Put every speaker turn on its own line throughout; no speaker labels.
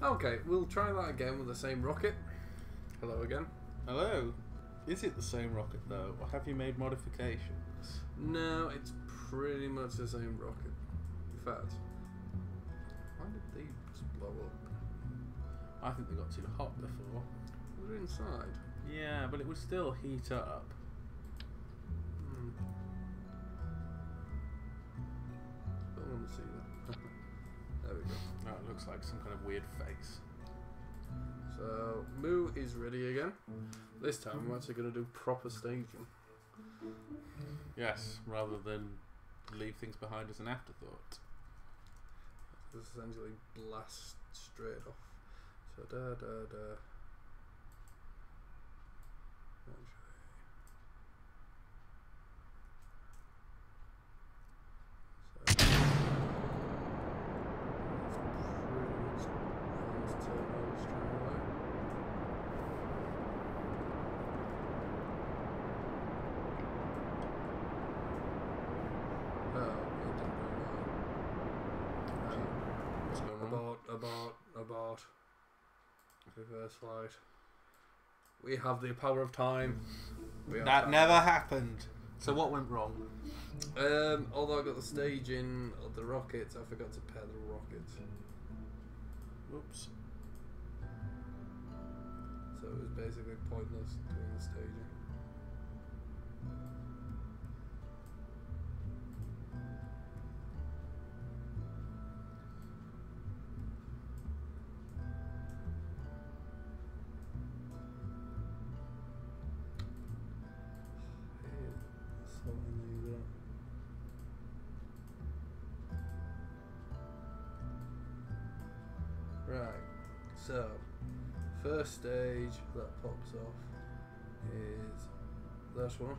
Okay, we'll try that again with the same rocket. Hello again.
Hello. Is it the same rocket though, or have you made modifications?
No, it's pretty much the same rocket. In fact, why did these blow up?
I think they got too hot before.
They're inside.
Yeah, but it would still heat up.
Hmm. Don't want to see that.
Oh, it looks like some kind of weird face.
So, Moo is ready again. This time I'm actually going to do proper staging.
Yes, rather than leave things behind as an afterthought.
This is essentially blast straight off. So, da da da. Actually. So, that's pretty much everyone's turn over straight away. Oh, it didn't do mine. Um,
What's going on?
Abort, abort, abort. Reverse flight. We have the power of time. We
That never happened. So what went wrong?
Um, although I got the staging of the rockets, I forgot to pair the rockets.
Oops.
So it was basically pointless doing the staging. So first stage that pops off is this one.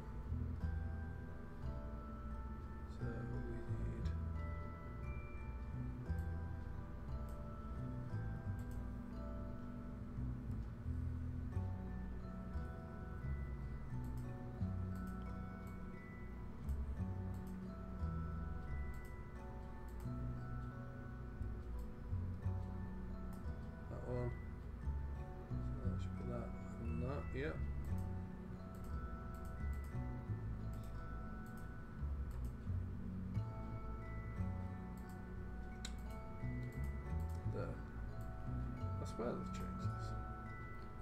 12 chances.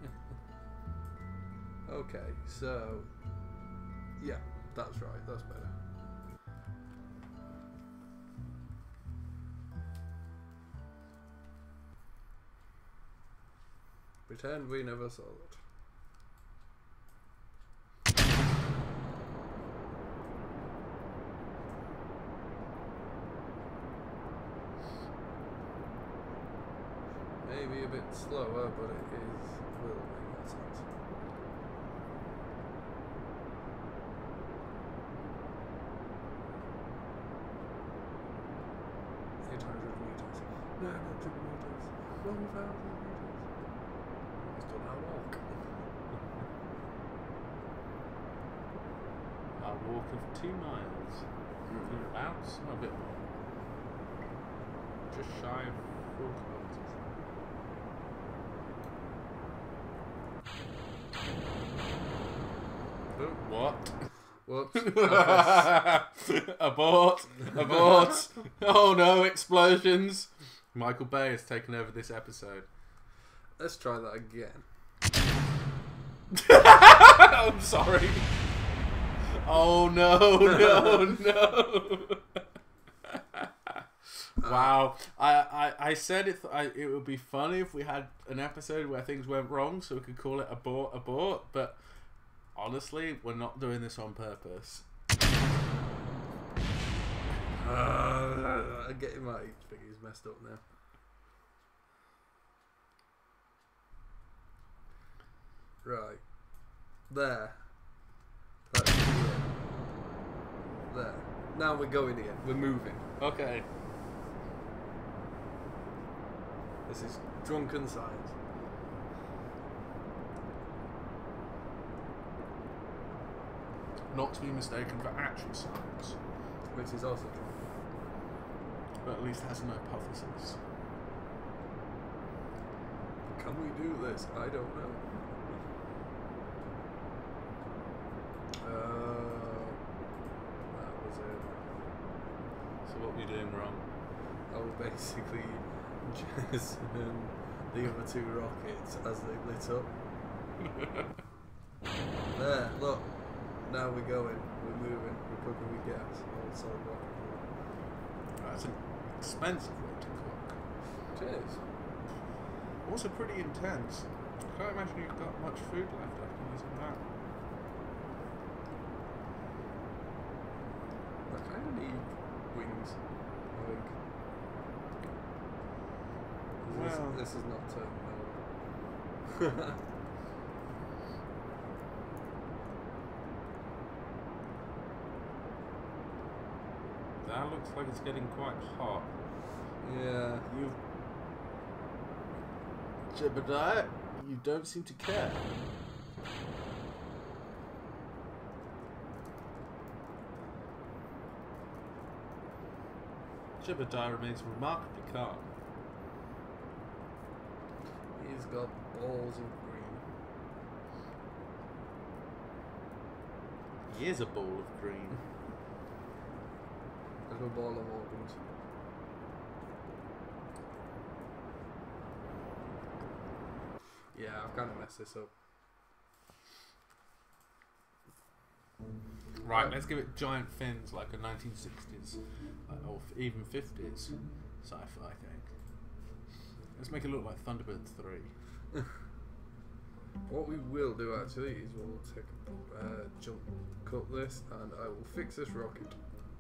okay, so. Yeah, that's right, that's better. Pretend we never saw that. But it is will make that sense. Eight hundred meters, nine hundred meters, one thousand meters. Still not walk.
A walk of two miles. Hmm. Thereabouts? Oh, a bit more. Just shy of four What?
Whoops.
abort! Abort! oh no, explosions! Michael Bay has taken over this episode.
Let's try that again.
I'm sorry. Oh no, no, no. Uh. wow. I, I, I said it, I, it would be funny if we had an episode where things went wrong so we could call it abort, abort, but honestly, we're not doing this on purpose.
Uh, I'm getting my fingers messed up now. Right. There. That's. There. Now we're going again. We're moving.
Okay.
This is drunken science.
Not to be mistaken for actual science,
Which is also drunk.
but at least has an hypothesis.
Can we do this? I don't know. Uh, that was it.
So what were you doing wrong?
I will basically jettison the other two rockets as they lit up. There, look. Now we're going. We're moving. We're cooking with gas. Oh, sorry, rocket.
That's an expensive way to cook.
Cheers.
Also pretty intense. I can't imagine you've got much food left after using that.
I kind of need wings. I think. This,
Well-
this is not turning over.
That looks like it's getting quite hot.
yeah.
you've... Jebediah, you don't seem to care. Jebediah remains remarkably calm.
He's got balls of green.
He is a ball of green.
Little ball of organs. Yeah, I've kind of messed this up.
Right, let's give it giant fins like a 1960s uh, or f- even 50s sci-fi thing. Let's make it look like Thunderbird 3.
What we will do actually is we'll take a uh, jump cut this and I will fix this rocket.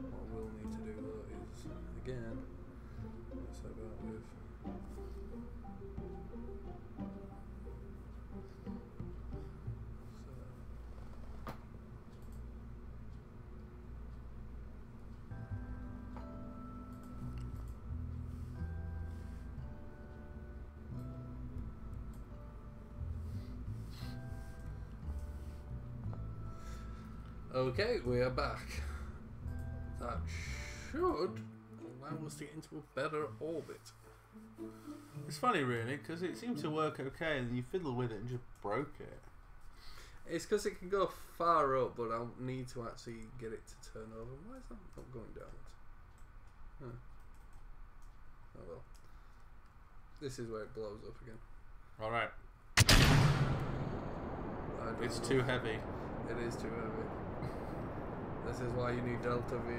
What we'll need to do though is again. Let's have that with. Okay, we are back. That should allow us to get into a better orbit.
It's funny, really, because it seemed to work okay, and then you fiddle with it and just broke it.
It's because it can go far up, but I'll need to actually get it to turn over. Why is that not going downwards? Huh. Oh well. This is where it blows up again.
All right, it's
know.
too heavy.
It is too heavy. This is why you need Delta V.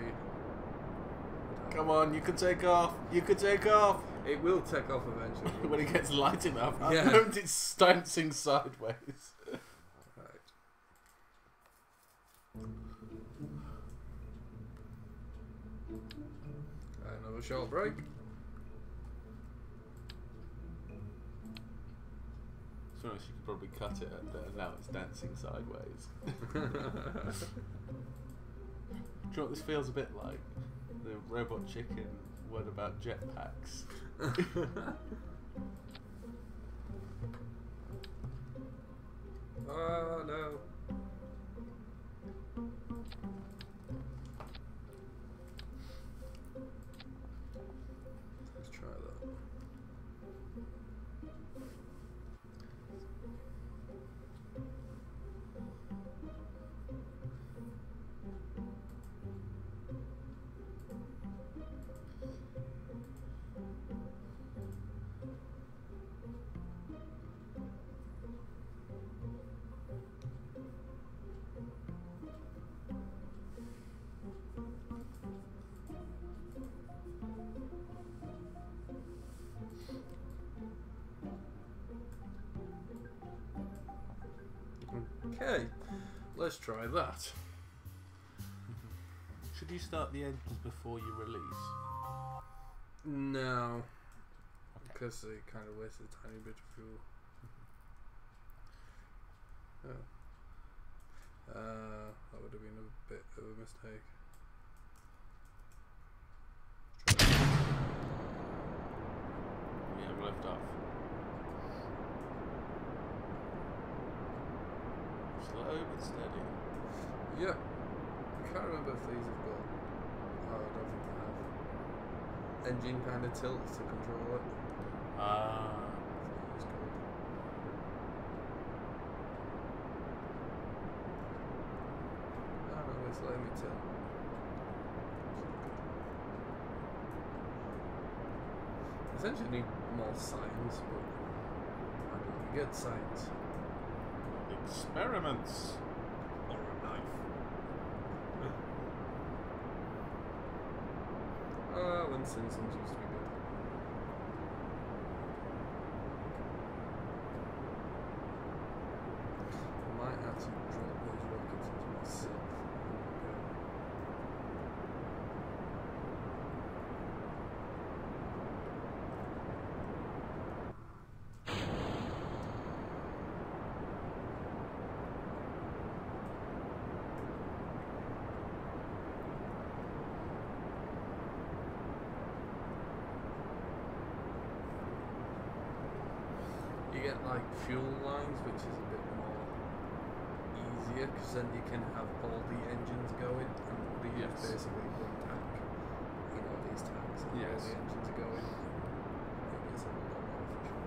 Come on, you can take off. You can take off.
It will take off eventually.
when it gets light enough. At
Yeah.
the moment, it's dancing sideways.
Right. Another short break.
To be honest, you could probably cut it, and now it's dancing sideways. Do you know what this feels a bit like? The Robot Chicken one about jetpacks.
oh no. Okay, let's try that.
Should you start the engines before you release?
No,
Okay.
because it kind of wastes a tiny bit of fuel. Oh. Uh, that would have been a bit of a mistake.
We have lift off. Steady.
Yep. I can't remember if these have got. Oh, I don't think they have. Engine kind of tilts to control it.
Ah.
No, it's letting me tilt. Essentially need more science, but we get science?
Experiments.
Or a knife. Ah, when Simpsons used to be good. I might actually drop those rockets into myself. You get like fuel lines, which is a bit more easier because then you can have all the engines going and use
Yes.
basically one tank. You know these tanks and all the engines are going. It is a lot more efficient.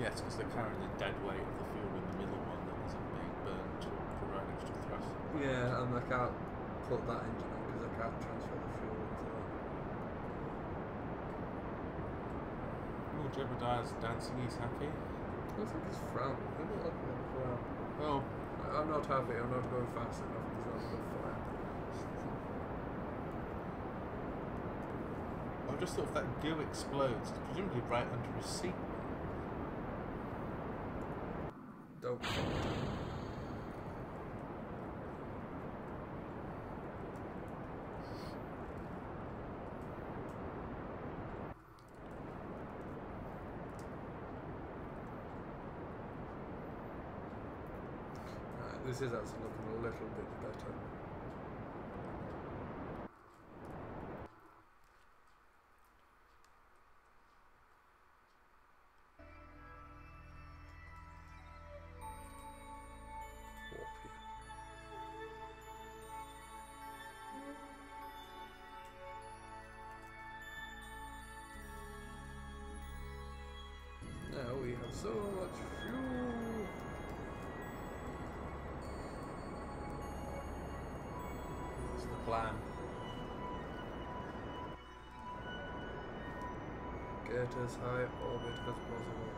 Yes, because they're carrying the dead weight of the fuel in the middle one that isn't being burned to provide extra thrust.
Yeah, and I can't put that engine on because I can't transfer the fuel into that.
Oh, Jebediah's dancing, he's happy.
Looks like it's frown. It looks like a frown.
Oh,
I- I'm not happy. I'm not going fast enough. It's not enough fire.
I just thought if that goo explodes, it's presumably right under his seat.
Don't. Right, this is actually looking a little bit better.
Plan.
Get as high orbit as possible.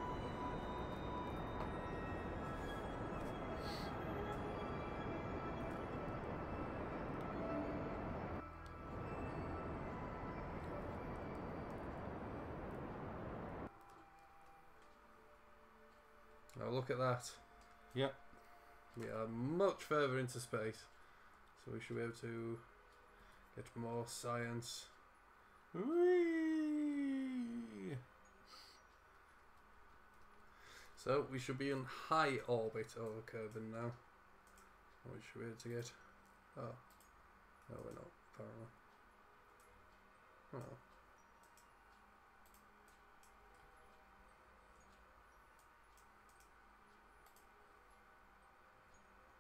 Now look at that.
Yep.
We are much further into space, so we should be able to get more science.
Whee!
So we should be in high orbit oh, over Kerbin now. Which We should be able to get. Oh, no, we're not. Apparently. Oh.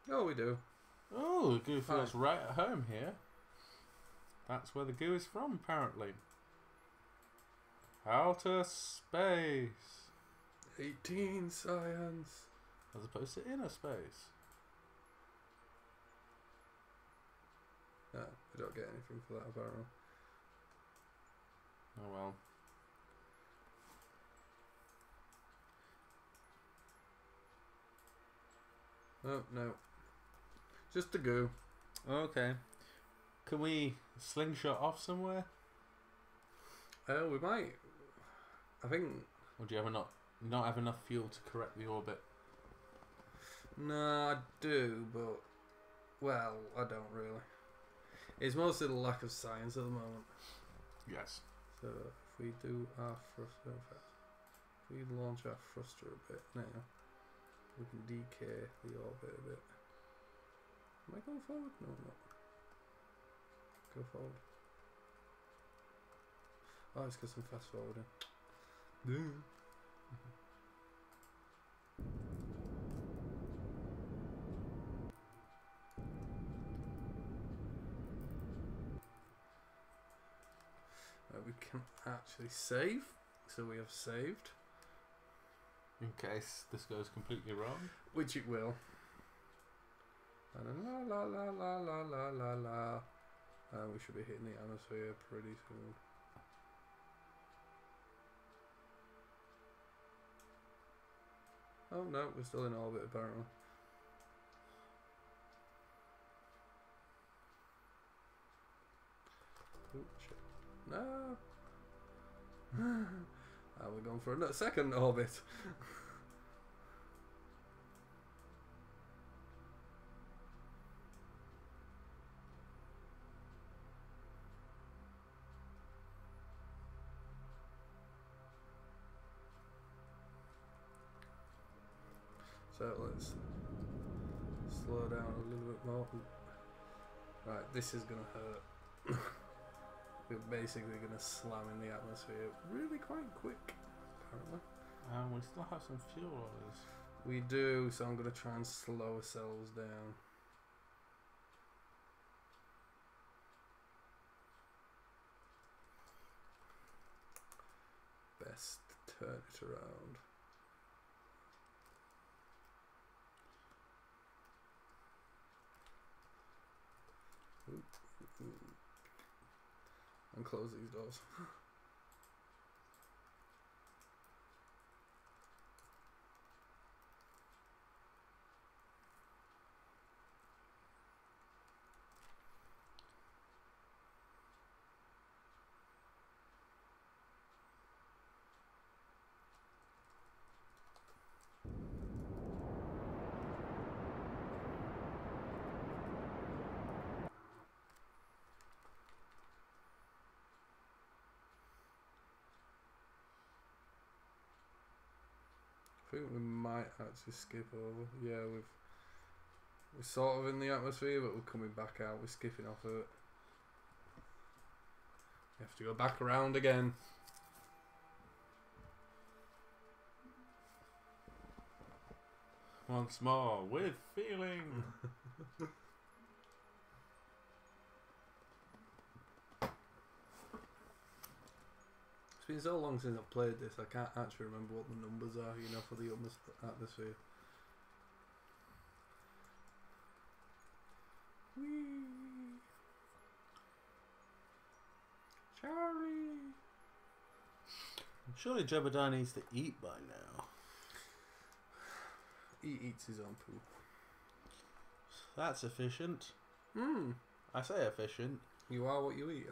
Oh, we do.
Oh, the goo feels right at home here. That's where the goo is from, apparently. Outer space.
18 science.
As opposed to inner space.
No, we don't get anything for that apparently.
Oh well.
Oh, no. Just the goo.
Okay. Can we slingshot off somewhere?
Uh, we might. I think.
Or do you have not not have enough fuel to correct the orbit?
No, I do, but well, I don't really. It's mostly the lack of science at the moment.
Yes.
So if we do our thruster, if we launch our thruster a bit now, we can decay the orbit a bit. Am I going forward? No, I'm not. Go forward. Oh, it's because I'm fast forwarding. Uh, we can actually save, so we have saved,
In case this goes completely wrong.
which it will. La la la la la la la la la. Uh, we should be hitting the atmosphere pretty soon. Oh no, we're still in orbit apparently. Oh shit. No! Ah, we're going for a second orbit. So let's slow down a little bit more. Right, this is gonna hurt. We're basically gonna slam in the atmosphere really quite quick, apparently.
And we still have some fuel orders.
We do, so I'm gonna try and slow ourselves down. Best turn it around. Close these doors. think we might actually skip over. Yeah, we've we're sort of in the atmosphere, but we're coming back out. We're skipping off of it. We have to go back around again.
Once more, with feeling.
It's been so long since I've played this, I can't actually remember what the numbers are. You know, for the atmosphere. Whee! Charlie.
Surely Jebediah needs to eat by now.
He eats his own poop.
That's efficient.
Hmm.
I say efficient.
You are what you eat.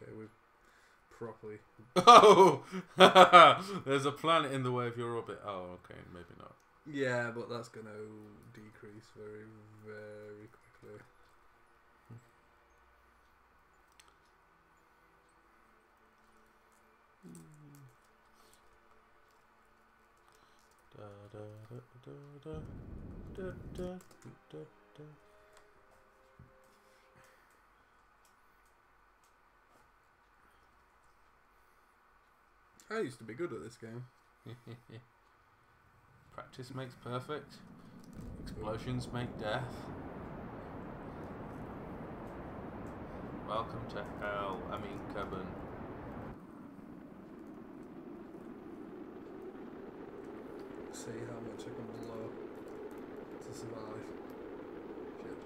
Okay, we've properly.
Oh! There's a planet in the way of your orbit. Oh, okay, maybe not.
Yeah, but that's going to decrease very, very quickly.
Da, da, da, da, da, da, da, da, da.
I used to be good at this game.
Practice makes perfect. Explosions make death. Welcome to hell. I mean, Kerbin.
See how much I can blow to survive. Shit.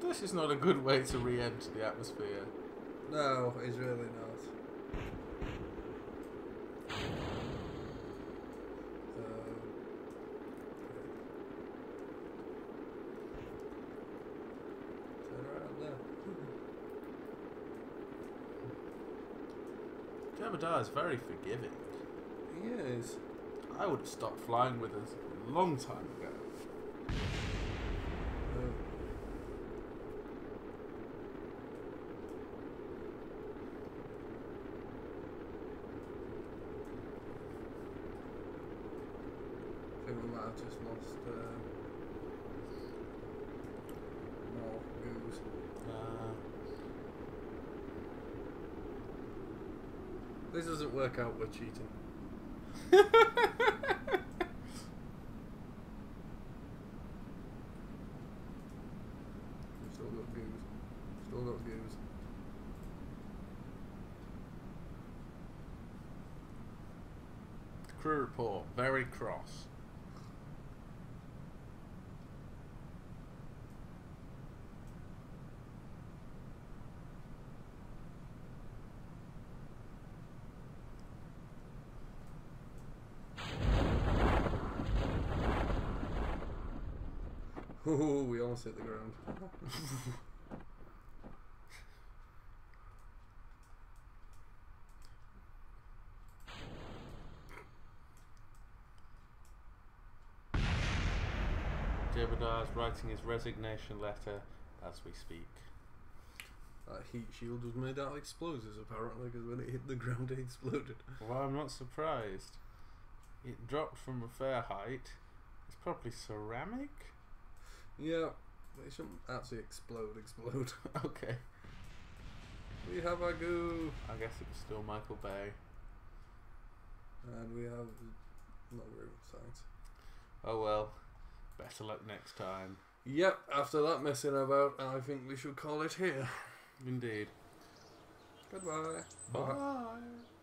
This is not a good way to re-enter the atmosphere.
No, it's really not.
Jabadar is very forgiving.
He is.
I would have stopped flying with us a long time ago.
Work out, we're cheating. Still got goose. Still got goose.
crew report, very cross.
Ooh, we almost hit the ground.
Jebediah is writing his resignation letter as we speak.
That heat shield was made out of explosives, apparently, because when it hit the ground, it exploded.
Well, I'm not surprised. It dropped from a fair height. It's probably ceramic?
Yeah, they shouldn't actually explode, explode.
okay.
we have our goo,
I guess it was still Michael Bay.
and we have no room science.
Oh well. Better luck next time.
Yep, after that messing about, I think we should call it here.
Indeed.
Goodbye.
Bye.